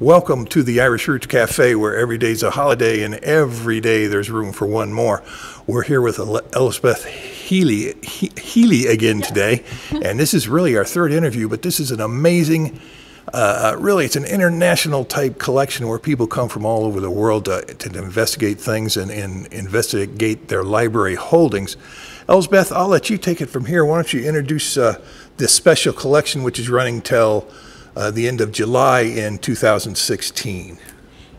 Welcome to the Irish Roots Cafe, where every day's a holiday and every day there's room for one more. We're here with El- Elspeth Heaney, He- Heaney again today, and this is really our third interview, but this is an amazing, uh, really, it's an international type collection where people come from all over the world uh, to investigate things and, and investigate their library holdings. Elspeth, I'll let you take it from here. Why don't you introduce uh, this special collection, which is running till uh, the end of July in 2016.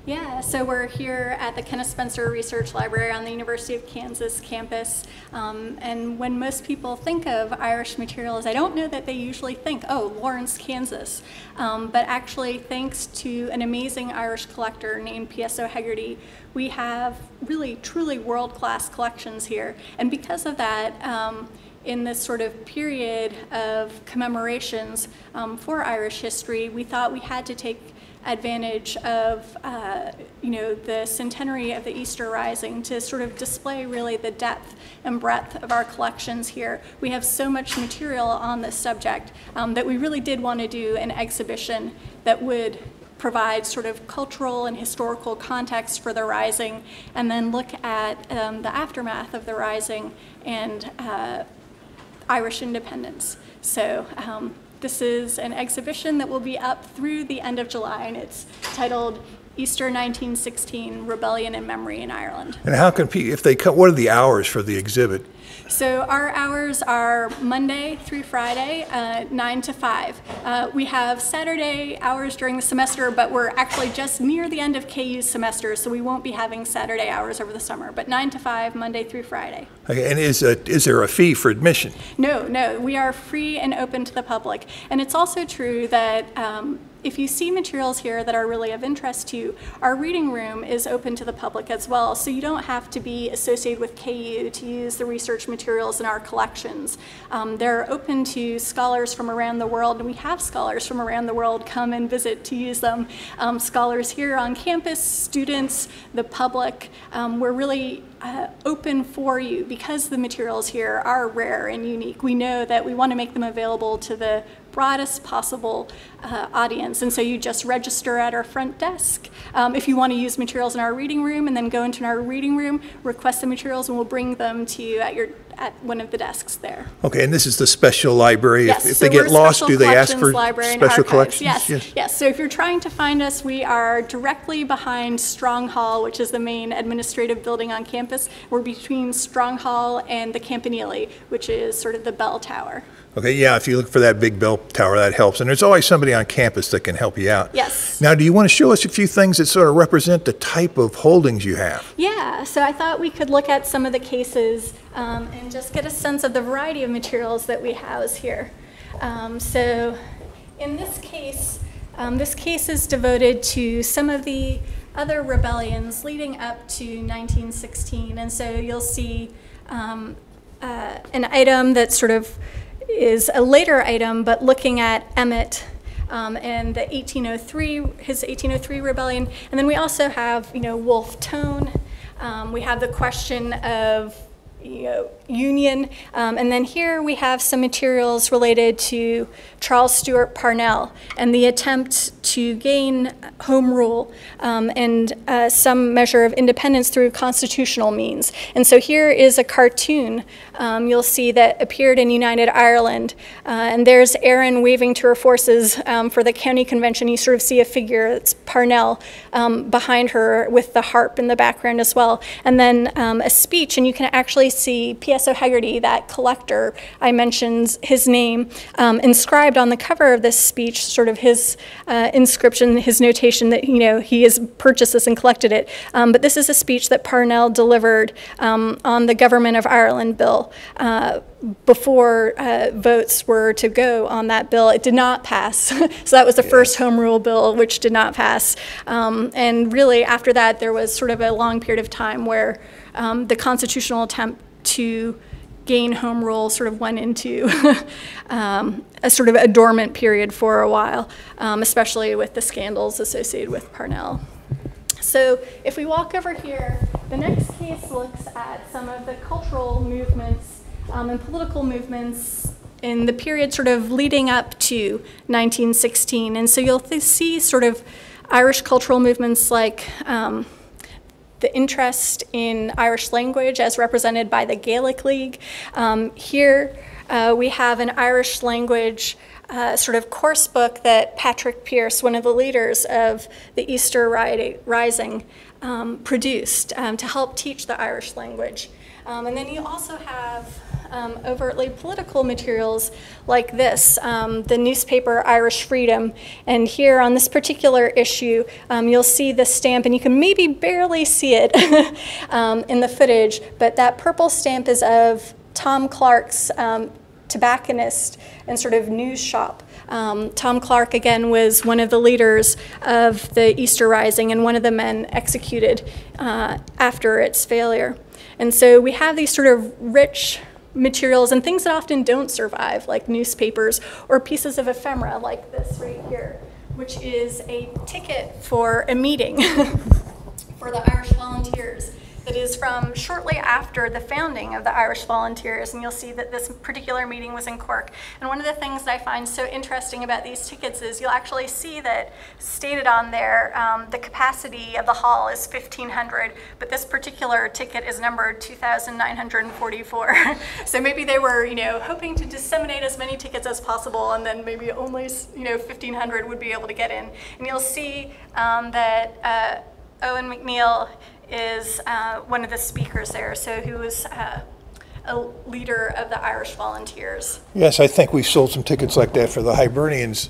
Yeah, so we're here at the Kenneth Spencer Research Library on the University of Kansas campus. Um, and when most people think of Irish materials, I don't know that they usually think, oh, Lawrence, Kansas. Um, but actually, thanks to an amazing Irish collector named P.S. O'Hegarty, we have really, truly world class collections here. And because of that, um, in this sort of period of commemorations um, for Irish history, we thought we had to take advantage of uh, you know the centenary of the Easter Rising to sort of display really the depth and breadth of our collections here. We have so much material on this subject um, that we really did want to do an exhibition that would provide sort of cultural and historical context for the Rising, and then look at um, the aftermath of the Rising and uh, Irish independence. So um, this is an exhibition that will be up through the end of July, and it's titled Easter 1916 Rebellion and Memory in Ireland. And how can people, if they come, what are the hours for the exhibit? So our hours are Monday through Friday, uh, 9 to 5. Uh, we have Saturday hours during the semester, but we're actually just near the end of KU's semester, so we won't be having Saturday hours over the summer, but 9 to 5, Monday through Friday. Okay, and is, a, is there a fee for admission? No, no, we are free and open to the public. And it's also true that um, if you see materials here that are really of interest to you, our reading room is open to the public as well. So you don't have to be associated with KU to use the research materials in our collections. Um, they're open to scholars from around the world, and we have scholars from around the world come and visit to use them. Um, scholars here on campus, students, the public. Um, we're really uh, open for you because the materials here are rare and unique. We know that we want to make them available to the broadest possible uh, audience. And so you just register at our front desk. Um, if you want to use materials in our reading room and then go into our reading room, request the materials and we'll bring them to you at your at one of the desks there. Okay, and this is the special library. Yes, if, if so they get lost, do they ask for special collections? Yes, yes, yes. So if you're trying to find us, we are directly behind Strong Hall, which is the main administrative building on campus. We're between Strong Hall and the Campanile, which is sort of the bell tower. Okay, yeah, if you look for that big bell tower, that helps. And there's always somebody on campus that can help you out. Yes. Now, do you want to show us a few things that sort of represent the type of holdings you have? Yeah, so I thought we could look at some of the cases um, and just get a sense of the variety of materials that we house here. Um, so in this case, um, this case is devoted to some of the other rebellions leading up to 1916. And so you'll see um, uh, an item that sort of is a later item, but looking at Emmet um, and the 1803, his 1803 rebellion. And then we also have, you know, Wolfe Tone. Um, we have the question of you know, Union. Um, and then here we have some materials related to Charles Stewart Parnell and the attempt to gain home rule um, and uh, some measure of independence through constitutional means. And so here is a cartoon um, you'll see that appeared in United Ireland. Uh, and there's Erin waving to her forces um, for the county convention. You sort of see a figure, it's Parnell, um, behind her with the harp in the background as well. And then um, a speech, and you can actually see P.S. O'Hegarty, that collector, I mentioned his name, um, inscribed on the cover of this speech, sort of his uh, inscription, his notation that, you know, he has purchased this and collected it. Um, but this is a speech that Parnell delivered on the Government of Ireland bill. Uh, before uh, votes were to go on that bill. It did not pass. so that was the yes. first home rule bill, which did not pass. Um, and really, after that, there was sort of a long period of time where um, the constitutional attempt to gain home rule sort of went into um, a sort of a dormant period for a while, um, especially with the scandals associated with Parnell. So if we walk over here, the next case looks at some of the cultural movements um, and political movements in the period sort of leading up to 1916. And so you'll see sort of Irish cultural movements like um, the interest in Irish language as represented by the Gaelic League. Um, here uh, we have an Irish language uh, sort of course book that Patrick Pearse, one of the leaders of the Easter Rising, um, produced um, to help teach the Irish language. Um, and then you also have um, overtly political materials like this, um, the newspaper Irish Freedom. And here on this particular issue, you'll see the stamp, and you can maybe barely see it in the footage, but that purple stamp is of Tom Clarke's tobacconist and sort of news shop. Um, Tom Clarke, again, was one of the leaders of the Easter Rising and one of the men executed uh, after its failure. And so we have these sort of rich materials and things that often don't survive, like newspapers or pieces of ephemera like this right here, which is a ticket for a meeting for the Irish Volunteers. It is from shortly after the founding of the Irish Volunteers, and you'll see that this particular meeting was in Cork. And one of the things that I find so interesting about these tickets is you'll actually see that stated on there um, the capacity of the hall is 1,500, but this particular ticket is numbered 2,944. so maybe they were, you know, hoping to disseminate as many tickets as possible, and then maybe only, you know, 1,500 would be able to get in. And you'll see um, that uh, Eoin MacNeill is uh, one of the speakers there, so who was uh, a leader of the Irish Volunteers. Yes, I think we sold some tickets like that for the Hibernians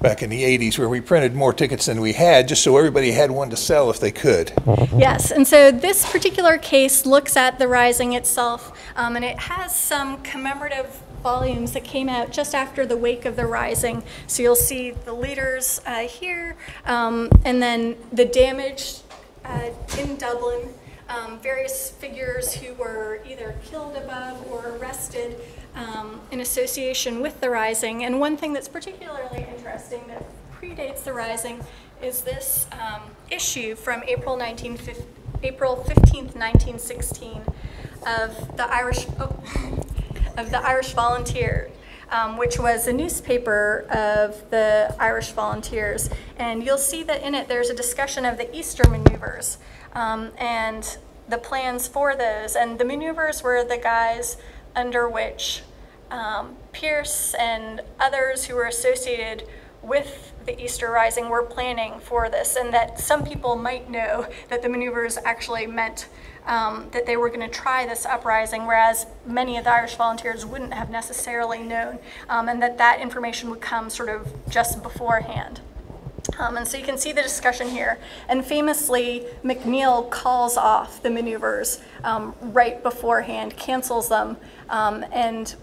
back in the 80s where we printed more tickets than we had just so everybody had one to sell if they could. Yes, and so this particular case looks at the Rising itself um, and it has some commemorative volumes that came out just after the wake of the Rising. So you'll see the leaders uh, here um, and then the damage uh, in Dublin, um, various figures who were either killed above or arrested um, in association with the Rising. And one thing that's particularly interesting that predates the Rising is this um, issue from April, 19, April 15th, 1916 of the Irish, oh, of the Irish Volunteer um, which was a newspaper of the Irish Volunteers. And you'll see that in it there's a discussion of the Easter maneuvers um, and the plans for those. And the maneuvers were the guise under which um, Pearse and others who were associated with the Easter Rising were planning for this, and that some people might know that the maneuvers actually meant um, that they were going to try this uprising, whereas many of the Irish volunteers wouldn't have necessarily known, um, and that that information would come sort of just beforehand. Um, and so you can see the discussion here. And famously, MacNeill calls off the maneuvers um, right beforehand, cancels them, um, and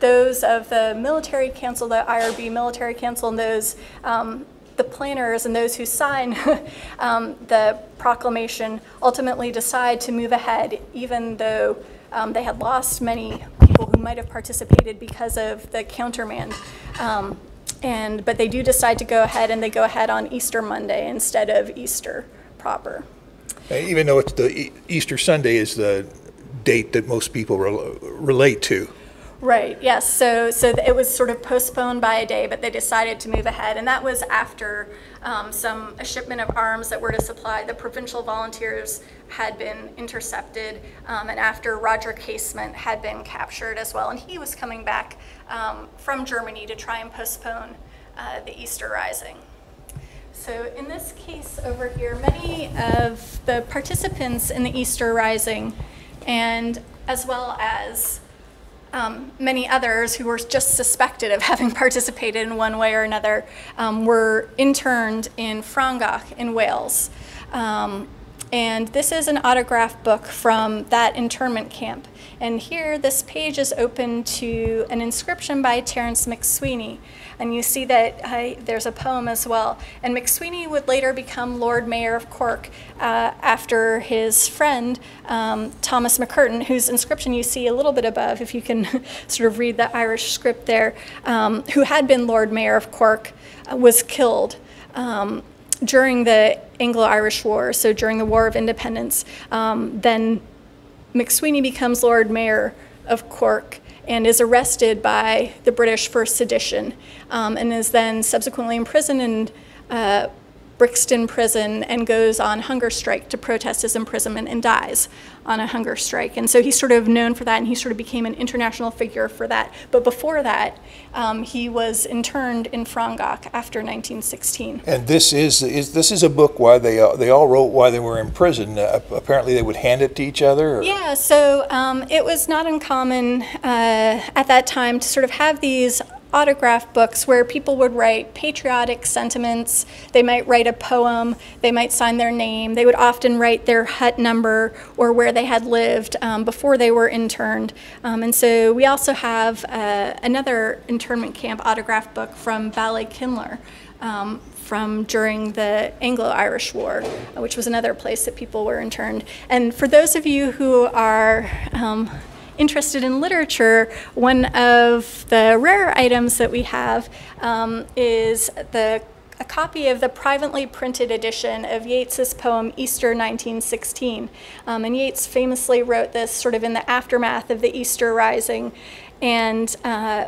those of the military council, the IRB military council, and those um, the planners and those who sign um, the proclamation ultimately decide to move ahead, even though um, they had lost many people who might have participated because of the countermand. Um, and, but they do decide to go ahead and they go ahead on Easter Monday instead of Easter proper. Even though it's the Easter Sunday is the date that most people re relate to. Right, yes. So, so it was sort of postponed by a day, but they decided to move ahead. And that was after um, some a shipment of arms that were to supply the provincial volunteers had been intercepted, um, and after Roger Casement had been captured as well. And he was coming back um, from Germany to try and postpone uh, the Easter Rising. So in this case over here, many of the participants in the Easter Rising, and as well as um, many others who were just suspected of having participated in one way or another um, were interned in Frongoch in Wales. Um, and this is an autograph book from that internment camp. And here, this page is open to an inscription by Terence MacSwiney. And you see that uh, there's a poem as well. And MacSwiney would later become Lord Mayor of Cork uh, after his friend, um, Thomas MacCurtain, whose inscription you see a little bit above, if you can sort of read the Irish script there, um, who had been Lord Mayor of Cork, uh, was killed. Um, during the Anglo-Irish War, so during the War of Independence, um, then MacSwiney becomes Lord Mayor of Cork and is arrested by the British for sedition um, and is then subsequently imprisoned and uh, Brixton prison and goes on hunger strike to protest his imprisonment and dies on a hunger strike. And so he's sort of known for that, and he sort of became an international figure for that. But before that, um, he was interned in Frongoch after 1916. And this is, is this is a book why they uh, they all wrote why they were in prison. Uh, apparently, they would hand it to each other. Or? Yeah, so um, it was not uncommon uh, at that time to sort of have these autograph books where people would write patriotic sentiments. They might write a poem, they might sign their name, they would often write their hut number or where they had lived um, before they were interned. Um, and so we also have uh, another internment camp autograph book from Ballykinlar. Um, from during the Anglo-Irish War, which was another place that people were interned. And for those of you who are um, interested in literature, one of the rare items that we have um, is the a copy of the privately printed edition of Yeats's poem Easter 1916. Um, and Yeats famously wrote this sort of in the aftermath of the Easter Rising. And uh,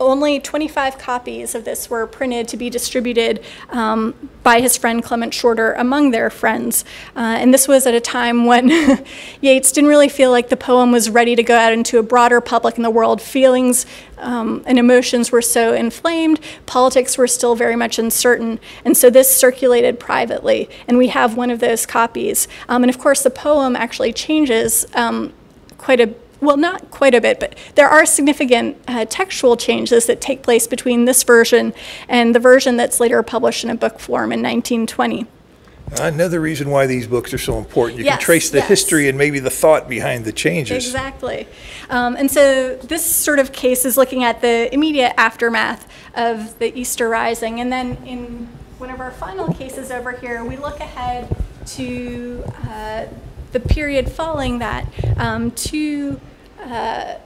only 25 copies of this were printed to be distributed um, by his friend Clement Shorter among their friends. Uh, and this was at a time when Yeats didn't really feel like the poem was ready to go out into a broader public in the world. Feelings um, and emotions were so inflamed, politics were still very much uncertain. And so this circulated privately. And we have one of those copies. Um, and of course, the poem actually changes um, quite a well, not quite a bit, but there are significant uh, textual changes that take place between this version and the version that's later published in a book form in 1920. Another reason why these books are so important. You yes, can trace the yes. history and maybe the thought behind the changes. Exactly. Um, and so this sort of case is looking at the immediate aftermath of the Easter Rising. And then in one of our final cases over here, we look ahead to uh, the period following that um, to uh,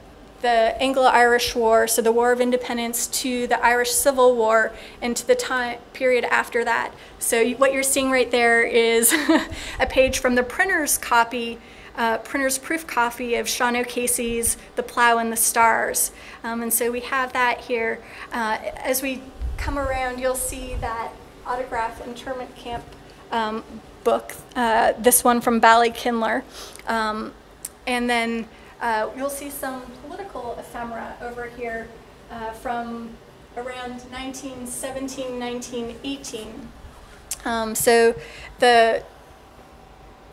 the Anglo-Irish War, so the War of Independence, to the Irish Civil War, and to the time period after that. So what you're seeing right there is a page from the printer's copy, uh, printer's proof copy of Sean O'Casey's The Plough and the Stars. Um, and so we have that here. Uh, as we come around, you'll see that autograph internment camp um, book, uh, this one from Ballykinlar. Um, and then uh, you'll see some political ephemera over here uh, from around 1917, 1918. Um, so the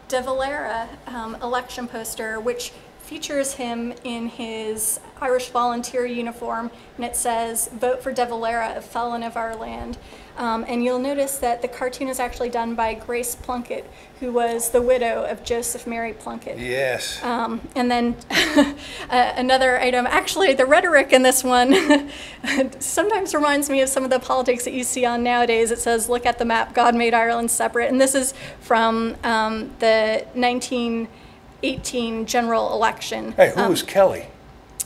De Valera um, election poster, which features him in his Irish volunteer uniform, and it says, Vote for De Valera, a felon of our land. Um, and you'll notice that the cartoon is actually done by Grace Plunkett, who was the widow of Joseph Mary Plunkett. Yes. Um, and then uh, another item, actually, the rhetoric in this one sometimes reminds me of some of the politics that you see on nowadays. It says, Look at the map, God made Ireland separate. And this is from um, the 1918 general election. Hey, who Um, was Kelly?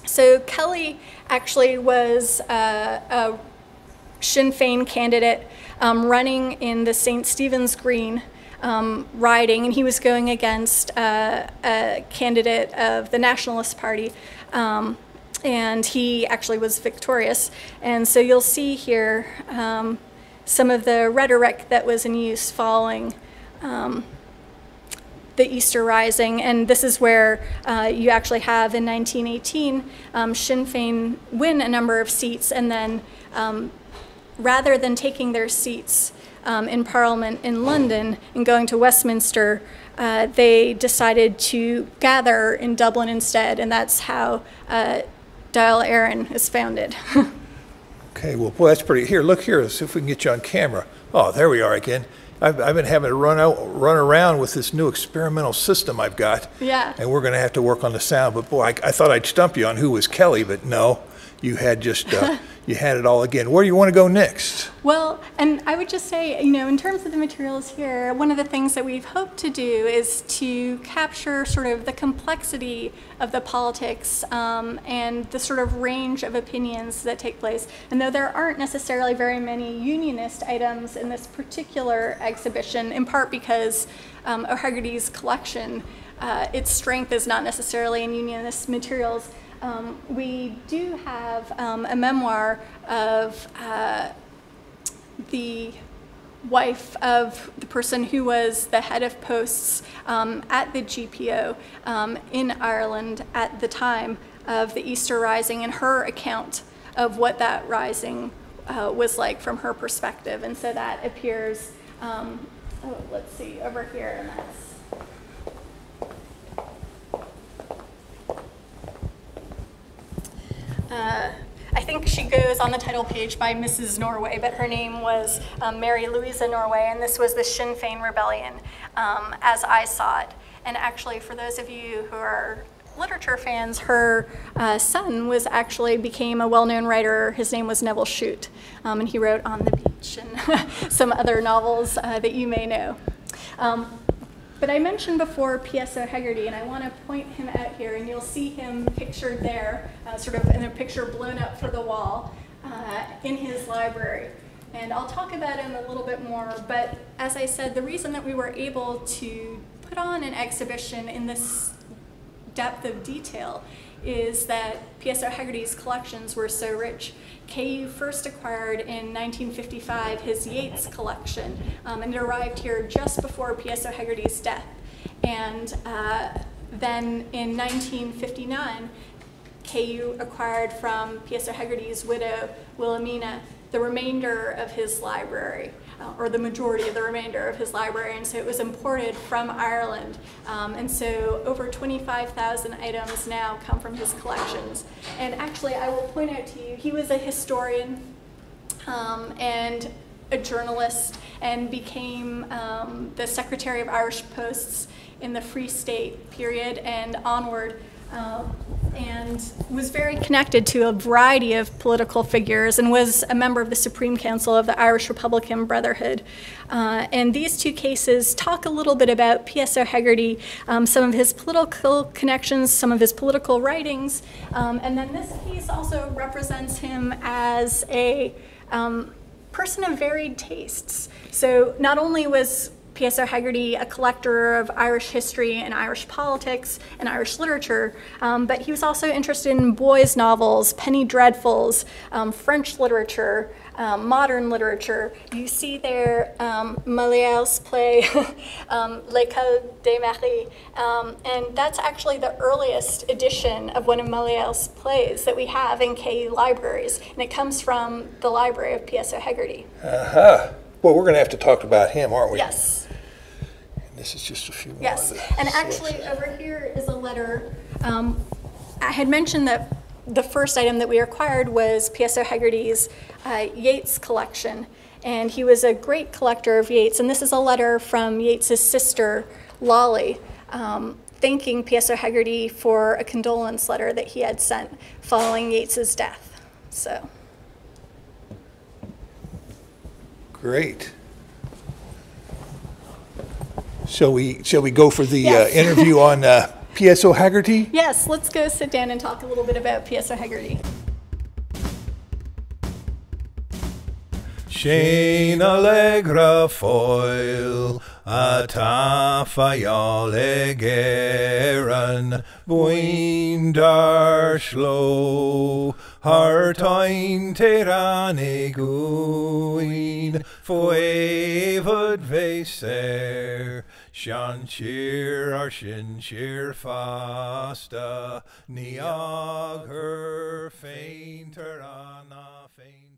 so Kelly actually was uh, a Sinn Féin candidate um, running in the St. Stephen's Green um, riding, and he was going against uh, a candidate of the Nationalist Party. Um, and he actually was victorious. And so you'll see here um, some of the rhetoric that was in use following um, the Easter Rising, and this is where uh, you actually have in 1918 um, Sinn Féin win a number of seats, and then um, rather than taking their seats um, in Parliament in London and going to Westminster, uh, they decided to gather in Dublin instead, and that's how uh, Dáil Éireann is founded. Okay, well, boy, that's pretty. Here, look here. Let's see if we can get you on camera. Oh, there we are again. I've, I've been having to run out, run around with this new experimental system I've got. Yeah. And we're going to have to work on the sound. But boy, I, I thought I'd stump you on who was Kelly, but no, you had just uh, you had it all again. Where do you want to go next? Well, and I would just say, you know, in terms of the materials here, one of the things that we've hoped to do is to capture sort of the complexity of the politics um, and the sort of range of opinions that take place. And though there aren't necessarily very many unionist items in this particular exhibition, in part because um, O'Hegarty's collection, uh, its strength is not necessarily in unionist materials. Um, we do have um, a memoir of uh, the wife of the person who was the head of posts um, at the GPO um, in Ireland at the time of the Easter Rising and her account of what that rising uh, was like from her perspective. And so that appears, um, oh, let's see, over here, and that's. Uh, I think she goes on the title page by Mrs. Norway, but her name was um, Mary Louisa Norway, and this was the Sinn Féin Rebellion um, as I saw it. And actually, for those of you who are literature fans, her uh, son was actually became a well-known writer. His name was Nevil Shute, um, and he wrote On the Beach and some other novels uh, that you may know. Um, but I mentioned before P.S. O'Hegarty, and I want to point him out here, and you'll see him pictured there, uh, sort of in a picture blown up for the wall uh, in his library. And I'll talk about him a little bit more, but as I said, the reason that we were able to put on an exhibition in this depth of detail is that P.S. O'Hegarty's collections were so rich. KU first acquired in 1955 his Yeats collection, um, and it arrived here just before P.S. O'Hegarty's death. And uh, then in 1959, KU acquired from P.S. O'Hegarty's widow, Wilhelmina, the remainder of his library or the majority of the remainder of his library, and so it was imported from Ireland. Um, and so over 25,000 items now come from his collections. And actually, I will point out to you, he was a historian um, and a journalist and became um, the Secretary of Irish Posts in the Free State period and onward um, and was very connected to a variety of political figures and was a member of the Supreme Council of the Irish Republican Brotherhood. Uh, and these two cases talk a little bit about P.S. O'Hegarty, um, some of his political connections, some of his political writings, um, and then this case also represents him as a um, person of varied tastes. So not only was P.S. O'Hegarty, a collector of Irish history and Irish politics and Irish literature, um, but he was also interested in boys' novels, penny dreadfuls, um, French literature, um, modern literature. You see there um, Molière's play, um, L'École des Maris, um, and that's actually the earliest edition of one of Molière's plays that we have in KU libraries, and it comes from the library of P.S. O'Hegarty. Uh-huh. Well, we're going to have to talk about him, aren't we? Yes. This is just a few more. Yes, and actually over here is a letter. Um, I had mentioned that the first item that we acquired was P.S. O'Hegarty's uh, Yeats collection, and he was a great collector of Yeats. And this is a letter from Yeats's sister, Lolly, um, thanking P.S. O'Hegarty for a condolence letter that he had sent following Yeats's death. So. Great. Shall we, shall we go for the uh, interview on uh, P.S. O'Hegarty? Yes, let's go sit down and talk a little bit about P.S. O'Hegarty. Shane allegra foil a ta fayal egeran buin dar shlo hartain teran eguin foevod veser shan cheer ar shin cheer fasta niag her fainter ana fain